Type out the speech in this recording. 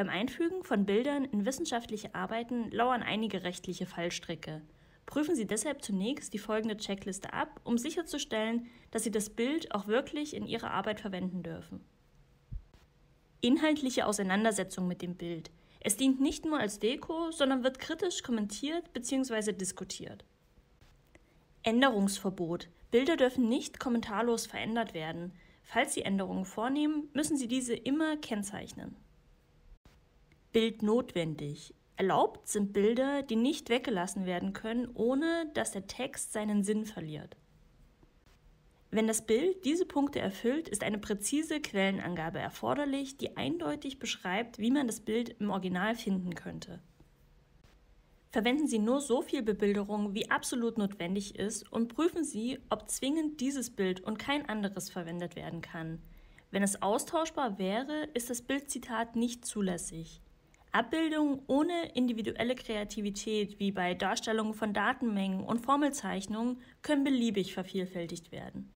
Beim Einfügen von Bildern in wissenschaftliche Arbeiten lauern einige rechtliche Fallstricke. Prüfen Sie deshalb zunächst die folgende Checkliste ab, um sicherzustellen, dass Sie das Bild auch wirklich in Ihrer Arbeit verwenden dürfen. Inhaltliche Auseinandersetzung mit dem Bild. Es dient nicht nur als Deko, sondern wird kritisch kommentiert bzw. diskutiert. Änderungsverbot. Bilder dürfen nicht kommentarlos verändert werden. Falls Sie Änderungen vornehmen, müssen Sie diese immer kennzeichnen. Bild notwendig. Erlaubt sind Bilder, die nicht weggelassen werden können, ohne dass der Text seinen Sinn verliert. Wenn das Bild diese Punkte erfüllt, ist eine präzise Quellenangabe erforderlich, die eindeutig beschreibt, wie man das Bild im Original finden könnte. Verwenden Sie nur so viel Bebilderung, wie absolut notwendig ist und prüfen Sie, ob zwingend dieses Bild und kein anderes verwendet werden kann. Wenn es austauschbar wäre, ist das Bildzitat nicht zulässig. Abbildungen ohne individuelle Kreativität, wie bei Darstellungen von Datenmengen und Formelzeichnungen, können beliebig vervielfältigt werden.